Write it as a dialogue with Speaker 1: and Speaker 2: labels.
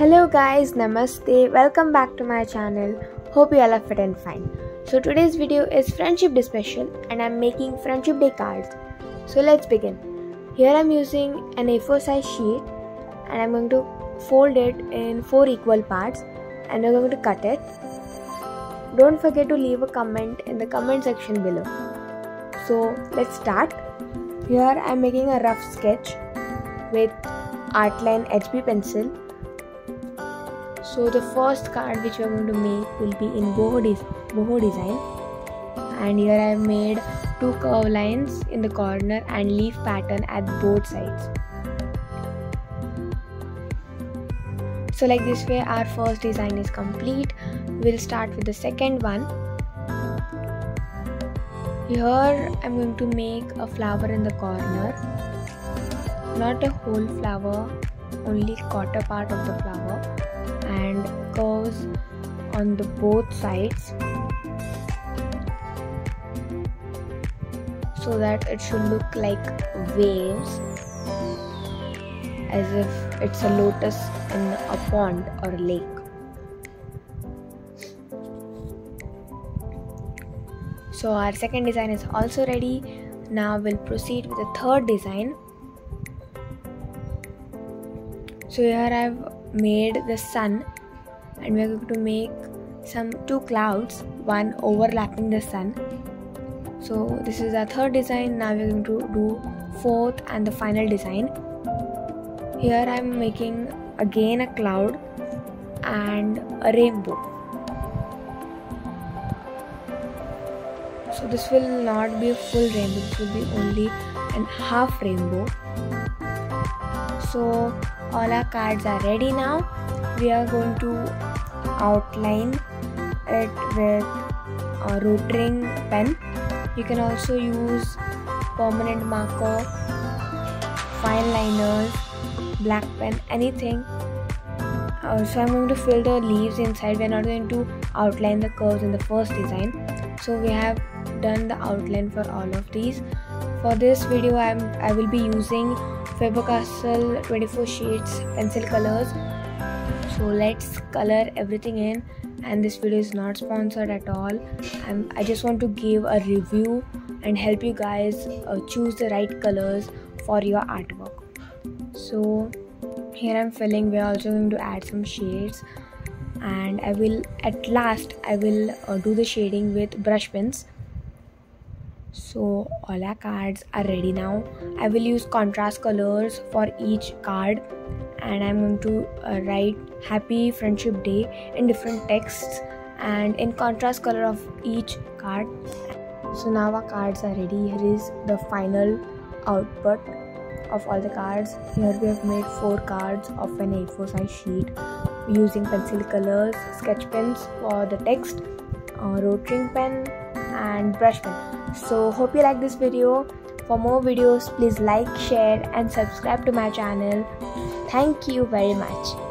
Speaker 1: Hello guys, namaste. Welcome back to my channel. Hope you all are fit and fine. So today's video is Friendship Day special and I'm making Friendship Day cards. So let's begin. Here I'm using an A4 size sheet and I'm going to fold it in four equal parts and I'm going to cut it. Don't forget to leave a comment in the comment section below. So let's start. Here I'm making a rough sketch with Artline HB pencil so the first card which we are going to make will be in boho, de- boho design and here I have made two curve lines in the corner and leaf pattern at both sides. So like this way our first design is complete. We'll start with the second one. Here I'm going to make a flower in the corner. Not a whole flower, only quarter part of the flower and curves on the both sides so that it should look like waves as if it's a lotus in a pond or lake. So our second design is also ready. Now we'll proceed with the third design so here I've made the sun and we're going to make some two clouds one overlapping the sun. So this is our third design. Now we're going to do fourth and the final design. Here i'm making again a cloud and a rainbow so this will not be a full rainbow. This will be only an half rainbow. So all our cards are ready now. We are going to outline it with a rotring pen. You can also use permanent marker fine liners black pen anything. Uh, so i'm going to fill the leaves inside. We're not going to outline the curves in the first design. So we have done the outline for all of these. For this video i'm i will be using Faber-Castell 24 sheets pencil colors. So let's color everything in. And this video is not sponsored at all. I'm, i just want to give a review and help you guys uh, choose the right colors for your artwork. So here i'm filling. We're also going to add some shades. And i will at last i will uh, do the shading with brush pens so all our cards are ready now. I will use contrast colors for each card and i'm going to uh, write happy friendship day in different texts and in contrast color of each card. So now our cards are ready. Here is the final output of all the cards. Here we have made four cards of an a4 size sheet using pencil colors sketch pens for the text uh, rotring pen and brush pen so hope you like this video. For more videos please like share and subscribe to my channel. Thank you very much